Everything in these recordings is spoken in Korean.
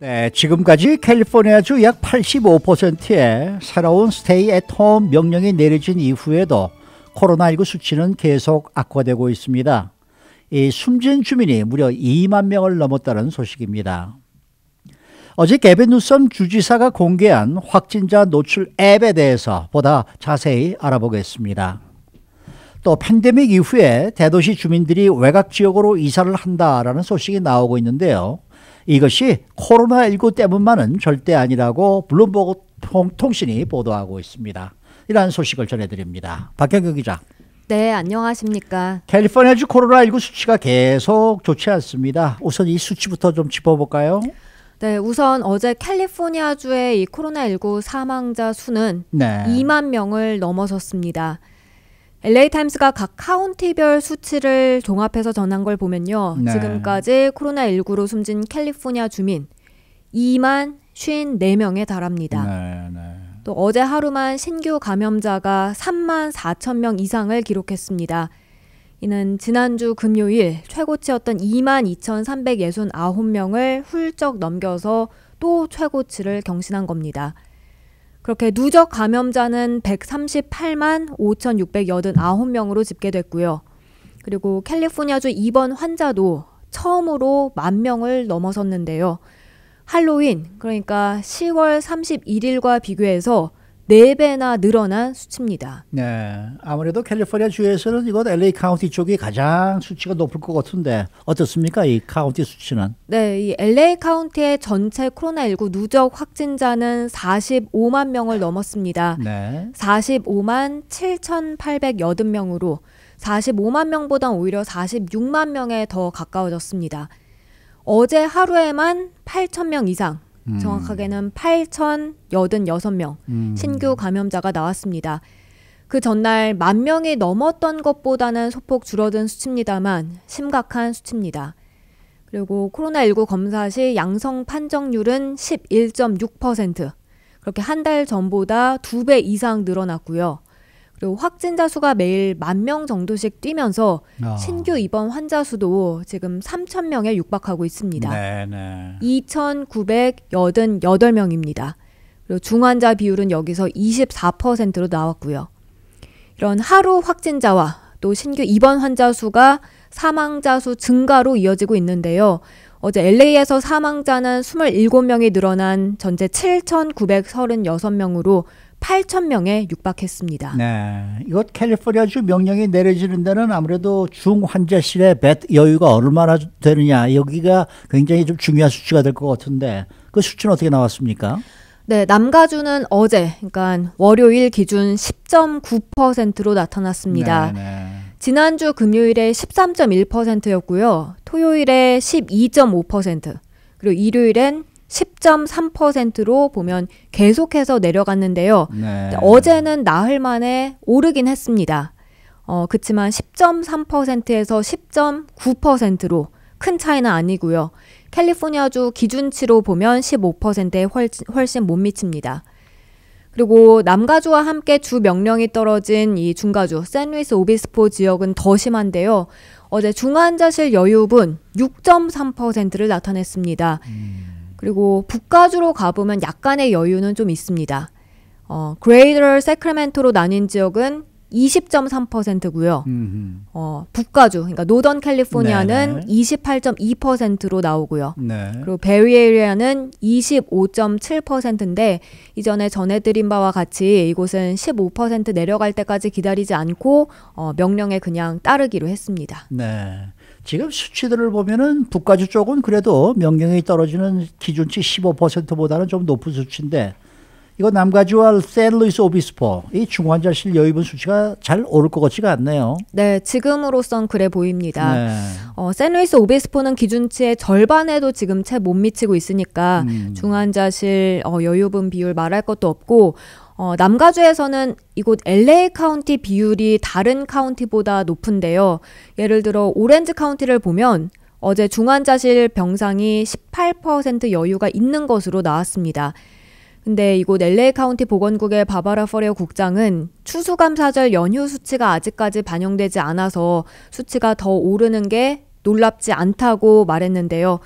네, 지금까지 캘리포니아주 약 85%의 새로운 스테이 앳홈 명령이 내려진 이후에도 코로나19 수치는 계속 악화되고 있습니다. 이 숨진 주민이 무려 2만 명을 넘었다는 소식입니다. 어제 개빈 누섬 주지사가 공개한 확진자 노출 앱에 대해서 보다 자세히 알아보겠습니다. 또 팬데믹 이후에 대도시 주민들이 외곽 지역으로 이사를 한다라는 소식이 나오고 있는데요. 이것이 코로나19 때문만은 절대 아니라고 블룸버그 통신이 보도하고 있습니다. 이러한 소식을 전해드립니다. 박경경 기자. 네, 안녕하십니까. 캘리포니아주 코로나19 수치가 계속 좋지 않습니다. 우선 이 수치부터 좀 짚어볼까요? 네, 우선 어제 캘리포니아주의 이 코로나19 사망자 수는 네. 2만 명을 넘어섰습니다. LA 타임스가 각 카운티별 수치를 종합해서 전한 걸 보면요. 네. 지금까지 코로나19로 숨진 캘리포니아 주민 2만 54명에 달합니다. 네, 네. 또 어제 하루만 신규 감염자가 3만 4천 명 이상을 기록했습니다. 이는 지난주 금요일 최고치였던 2만 2,369명을 훌쩍 넘겨서 또 최고치를 경신한 겁니다. 그렇게 누적 감염자는 138만 5,689명으로 집계됐고요. 그리고 캘리포니아주 입원 환자도 처음으로 만 명을 넘어섰는데요. 할로윈, 그러니까 10월 31일과 비교해서 4배나 늘어난 수치입니다. 네. 아무래도 캘리포니아 주에서는 이곳 LA 카운티 쪽이 가장 수치가 높을 것 같은데 어떻습니까? 이 카운티 수치는? 네. 이 LA 카운티의 전체 코로나19 누적 확진자는 45만 명을 넘었습니다. 네. 45만 7,880명으로 45만 명보다 오히려 46만 명에 더 가까워졌습니다. 어제 하루에만 8천 명 이상 음. 정확하게는 8,086명 음. 신규 감염자가 나왔습니다. 그 전날 만 명이 넘었던 것보다는 소폭 줄어든 수치입니다만 심각한 수치입니다. 그리고 코로나19 검사 시 양성 판정률은 11.6%. 그렇게 한 달 전보다 두 배 이상 늘어났고요. 그리고 확진자 수가 매일 만 명 정도씩 뛰면서 어. 신규 입원 환자 수도 지금 3천 명에 육박하고 있습니다. 네네. 2,988명입니다. 그리고 중환자 비율은 여기서 24%로 나왔고요. 이런 하루 확진자와 또 신규 입원 환자 수가 사망자 수 증가로 이어지고 있는데요. 어제 LA에서 사망자는 27명이 늘어난 전체 7,936명으로 8천 명에 육박했습니다. 네, 이것 캘리포니아주 명령이 내려지는 데는 아무래도 중환자실의 벳 여유가 얼마나 되느냐 여기가 굉장히 좀 중요한 수치가 될 것 같은데 그 수치는 어떻게 나왔습니까? 네, 남가주는 어제, 그러니까 월요일 기준 10.9%로 나타났습니다. 네, 네. 지난주 금요일에 13.1%였고요. 토요일에 12.5%, 그리고 일요일엔 10.3%로 보면 계속해서 내려갔는데요. 네. 어제는 나흘 만에 오르긴 했습니다. 어, 그치만 10.3%에서 10.9%로 큰 차이는 아니고요. 캘리포니아주 기준치로 보면 15%에 훨씬, 훨씬 못 미칩니다. 그리고 남가주와 함께 주 명령이 떨어진 이 중가주 샌루이스 오비스포 지역은 더 심한데요. 어제 중환자실 여유분 6.3%를 나타냈습니다. 음. 그리고 북가주로 가보면 약간의 여유는 좀 있습니다. 어, Greater 새크라멘토로 나뉜 지역은 20.3%고요. 어, 북가주, 그러니까 Northern 캘리포니아는 28.2%로 나오고요. 네. 그리고 Bay Area는 25.7%인데 이전에 전해드린 바와 같이 이곳은 15% 내려갈 때까지 기다리지 않고 어, 명령에 그냥 따르기로 했습니다. 네. 지금 수치들을 보면은 북가주 쪽은 그래도 명령이 떨어지는 기준치 15%보다는 좀 높은 수치인데 이거 남가주와 샌루이스 오비스포 이 중환자실 여유분 수치가 잘 오를 것 같지가 않네요. 네, 지금으로선 그래 보입니다. 네. 어, 샌루이스 오비스포는 기준치의 절반에도 지금 채 못 미치고 있으니까 음. 중환자실 어, 여유분 비율 말할 것도 없고 어, 남가주에서는 이곳 LA 카운티 비율이 다른 카운티보다 높은데요. 예를 들어 오렌지 카운티를 보면 어제 중환자실 병상이 18% 여유가 있는 것으로 나왔습니다. 근데 이곳 LA 카운티 보건국의 바바라 퍼레어 국장은 추수감사절 연휴 수치가 아직까지 반영되지 않아서 수치가 더 오르는 게 놀랍지 않다고 말했는데요.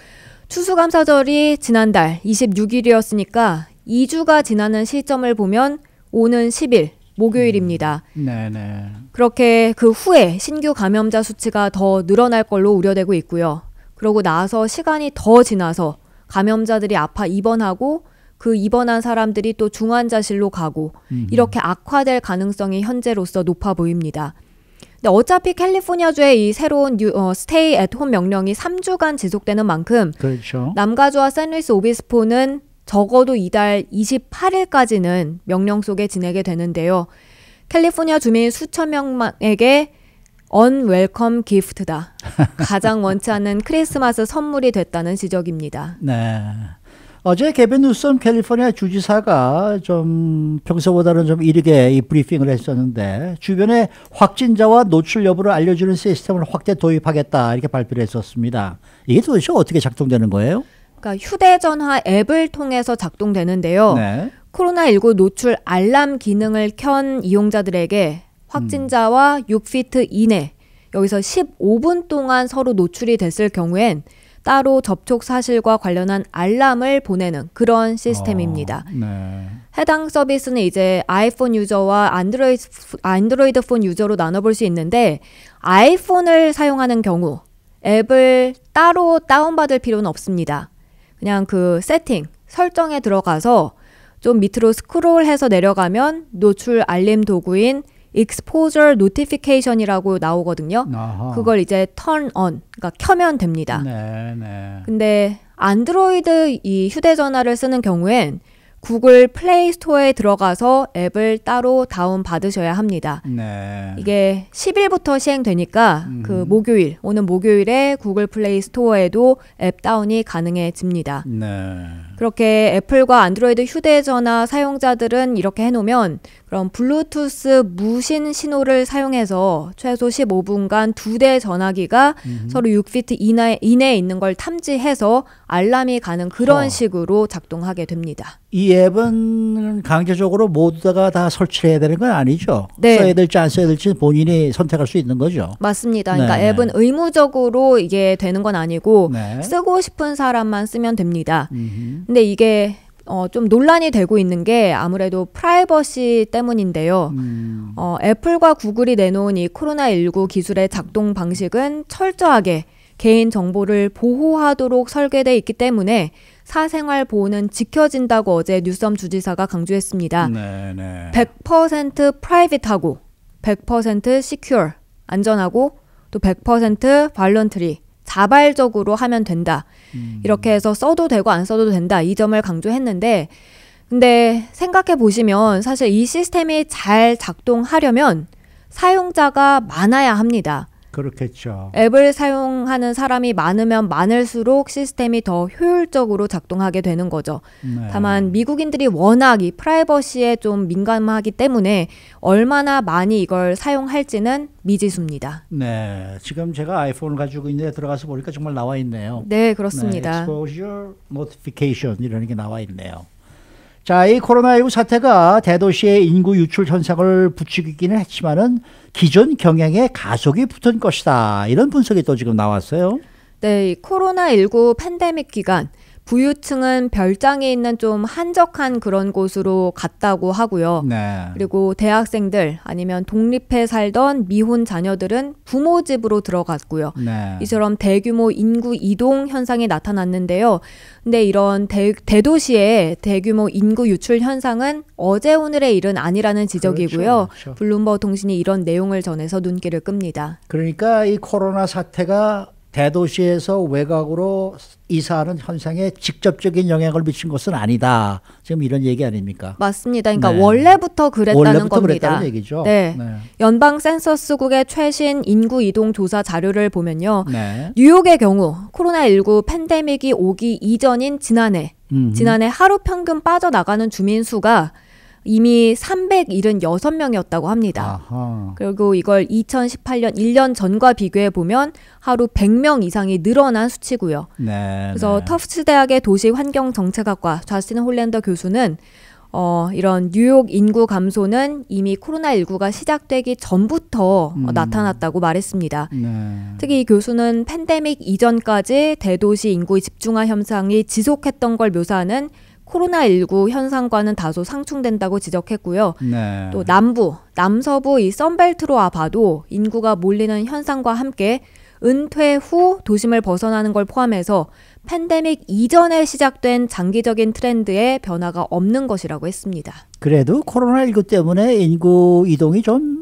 추수감사절이 지난달 26일이었으니까 2주가 지나는 시점을 보면 오는 10일 목요일입니다. 음, 네네. 그렇게 그 후에 신규 감염자 수치가 더 늘어날 걸로 우려되고 있고요. 그러고 나서 시간이 더 지나서 감염자들이 아파 입원하고 그 입원한 사람들이 또 중환자실로 가고 음흠. 이렇게 악화될 가능성이 현재로서 높아 보입니다. 근데 어차피 캘리포니아주의 이 새로운 new, 어, stay at home 명령이 3주간 지속되는 만큼 그렇죠. 남가주와 샌루이스 오비스포는 적어도 이달 28일까지는 명령 속에 지내게 되는데요. 캘리포니아 주민 수천 명에게 unwelcome gift다. 가장 원치 않는 크리스마스 선물이 됐다는 지적입니다. 네. 어제 개빈 뉴섬 캘리포니아 주지사가 좀 평소보다는 좀 이르게 이 브리핑을 했었는데 주변에 확진자와 노출 여부를 알려주는 시스템을 확대 도입하겠다 이렇게 발표를 했었습니다. 이게 도대체 어떻게 작동되는 거예요? 그러니까 휴대전화 앱을 통해서 작동되는데요. 네. 코로나19 노출 알람 기능을 켠 이용자들에게 확진자와 음. 6피트 이내 여기서 15분 동안 서로 노출이 됐을 경우엔 따로 접촉 사실과 관련한 알람을 보내는 그런 시스템입니다. 어, 네. 해당 서비스는 이제 아이폰 유저와 안드로이드, 안드로이드 폰 유저로 나눠볼 수 있는데 아이폰을 사용하는 경우 앱을 따로 다운받을 필요는 없습니다. 그냥 그 세팅, 설정에 들어가서 좀 밑으로 스크롤해서 내려가면 노출 알림 도구인 exposure notification이라고 나오거든요. 아하. 그걸 이제 turn on, 그러니까 켜면 됩니다. 네, 네. 근데 안드로이드 이 휴대전화를 쓰는 경우엔 구글 플레이 스토어에 들어가서 앱을 따로 다운 받으셔야 합니다. 네. 이게 10일부터 시행되니까 음. 그 목요일 오는 목요일에 구글 플레이 스토어에도 앱 다운이 가능해집니다. 네. 그렇게 애플과 안드로이드 휴대전화 사용자들은 이렇게 해놓으면 그럼 블루투스 무선 신호를 사용해서 최소 15분간 두 대 전화기가 음. 서로 6피트 이내, 이내에 있는 걸 탐지해서 알람이 가는 그런 어. 식으로 작동하게 됩니다. 이 앱은 강제적으로 모두가 다 설치해야 되는 건 아니죠. 네. 써야 될지 안 써야 될지 본인이 선택할 수 있는 거죠. 맞습니다. 그러니까 네. 앱은 의무적으로 이게 되는 건 아니고 네. 쓰고 싶은 사람만 쓰면 됩니다. 음흠. 근데 이게 어, 좀 논란이 되고 있는 게 아무래도 프라이버시 때문인데요. 음. 어, 애플과 구글이 내놓은 이 코로나19 기술의 작동 방식은 철저하게 개인 정보를 보호하도록 설계돼 있기 때문에 사생활 보호는 지켜진다고 어제 뉴섬 주지사가 강조했습니다. 네네. 100% 프라이빗하고 100% 시큐어 안전하고 또 100% 발런트리 자발적으로 하면 된다. 음. 이렇게 해서 써도 되고 안 써도 된다. 이 점을 강조했는데 근데 생각해 보시면 사실 이 시스템이 잘 작동하려면 사용자가 많아야 합니다. 그렇겠죠. 앱을 사용하는 사람이 많으면 많을수록 시스템이 더 효율적으로 작동하게 되는 거죠. 네. 다만 미국인들이 워낙 이 프라이버시에 좀 민감하기 때문에 얼마나 많이 이걸 사용할지는 미지수입니다. 네, 지금 제가 아이폰을 가지고 있는데 들어가서 보니까 정말 나와 있네요. 네, 그렇습니다. 네, exposure notification 이라는 게 나와 있네요. 자, 이 코로나19 사태가 대도시의 인구 유출 현상을 부추기기는 했지만은 기존 경향에 가속이 붙은 것이다. 이런 분석이 또 지금 나왔어요. 네, 코로나19 팬데믹 기간 부유층은 별장에 있는 좀 한적한 그런 곳으로 갔다고 하고요. 네. 그리고 대학생들 아니면 독립해 살던 미혼 자녀들은 부모 집으로 들어갔고요. 네. 이처럼 대규모 인구 이동 현상이 나타났는데요. 근데 이런 대, 대도시의 대규모 인구 유출 현상은 어제 오늘의 일은 아니라는 지적이고요. 그렇죠, 그렇죠. 블룸버그 통신이 이런 내용을 전해서 눈길을 끕니다. 그러니까 이 코로나 사태가 대도시에서 외곽으로 이사하는 현상에 직접적인 영향을 미친 것은 아니다. 지금 이런 얘기 아닙니까? 맞습니다. 그러니까 네. 원래부터 그랬다는 원래부터 겁니다. 그랬다는 얘기죠. 네. 네. 연방 센서스국의 최신 인구 이동 조사 자료를 보면요. 네. 뉴욕의 경우 코로나19 팬데믹이 오기 이전인 지난해 음흠. 지난해 하루 평균 빠져나가는 주민 수가 이미 376명이었다고 합니다. 아하. 그리고 이걸 2018년 1년 전과 비교해 보면 하루 100명 이상이 늘어난 수치고요. 네, 그래서 네. 터프스 대학의 도시 환경 정책학과 좌신 홀랜더 교수는 어, 이런 뉴욕 인구 감소는 이미 코로나19가 시작되기 전부터 음. 어, 나타났다고 말했습니다. 네. 특히 이 교수는 팬데믹 이전까지 대도시 인구 집중화 현상이 지속했던 걸 묘사하는 코로나19 현상과는 다소 상충된다고 지적했고요. 네. 또 남부, 남서부 이 썬벨트로 봐도 인구가 몰리는 현상과 함께 은퇴 후 도심을 벗어나는 걸 포함해서 팬데믹 이전에 시작된 장기적인 트렌드에 변화가 없는 것이라고 했습니다. 그래도 코로나19 때문에 인구 이동이 좀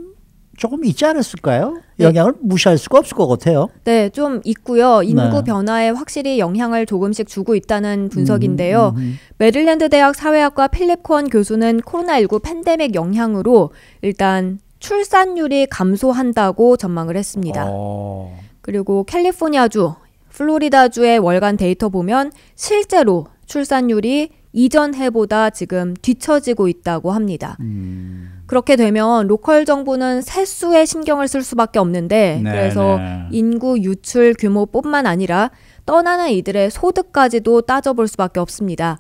조금 있지 않았을까요? 네. 영향을 무시할 수가 없을 것 같아요. 네, 좀 있고요. 인구 네. 변화에 확실히 영향을 조금씩 주고 있다는 분석인데요. 음, 음, 음. 메릴랜드 대학 사회학과 필립 코언 교수는 코로나19 팬데믹 영향으로 일단 출산율이 감소한다고 전망을 했습니다. 어. 그리고 캘리포니아주, 플로리다주의 월간 데이터 보면 실제로 출산율이 이전 해보다 지금 뒤처지고 있다고 합니다. 음. 그렇게 되면 로컬 정부는 세수에 신경을 쓸 수밖에 없는데 네, 그래서 네. 인구 유출 규모뿐만 아니라 떠나는 이들의 소득까지도 따져볼 수밖에 없습니다.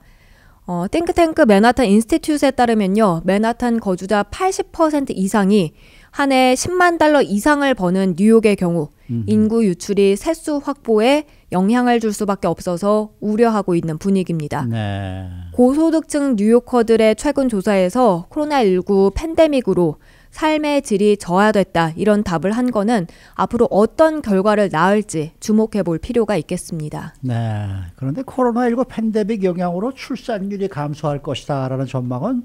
어, 탱크탱크 맨하탄 인스티튜트에 따르면요. 맨하탄 거주자 80% 이상이 한 해 10만 달러 이상을 버는 뉴욕의 경우 인구 유출이 세수 확보에 영향을 줄 수밖에 없어서 우려하고 있는 분위기입니다. 네. 고소득층 뉴요커들의 최근 조사에서 코로나19 팬데믹으로 삶의 질이 저하됐다 이런 답을 한 거는 앞으로 어떤 결과를 낳을지 주목해 볼 필요가 있겠습니다. 네. 그런데 코로나19 팬데믹 영향으로 출산율이 감소할 것이다라는 전망은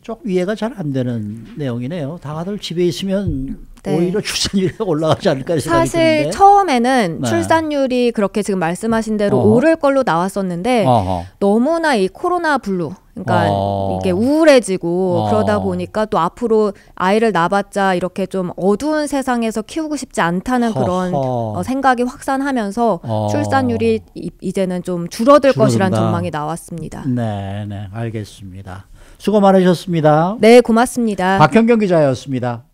조금 이해가 잘 안 되는 내용이네요. 다들 집에 있으면 네. 오히려 출산율이 올라가지 않을까 생각이 사실 드는데. 처음에는 네. 출산율이 그렇게 지금 말씀하신 대로 어허. 오를 걸로 나왔었는데 어허. 너무나 이 코로나 블루 그러니까 어. 이게 우울해지고 어. 그러다 보니까 또 앞으로 아이를 낳아봤자 이렇게 좀 어두운 세상에서 키우고 싶지 않다는 허허. 그런 어, 생각이 확산하면서 어. 출산율이 이제는 좀 줄어들 줄어든다. 것이란 전망이 나왔습니다. 네, 네, 알겠습니다. 수고 많으셨습니다. 네, 고맙습니다. 박현경 기자였습니다.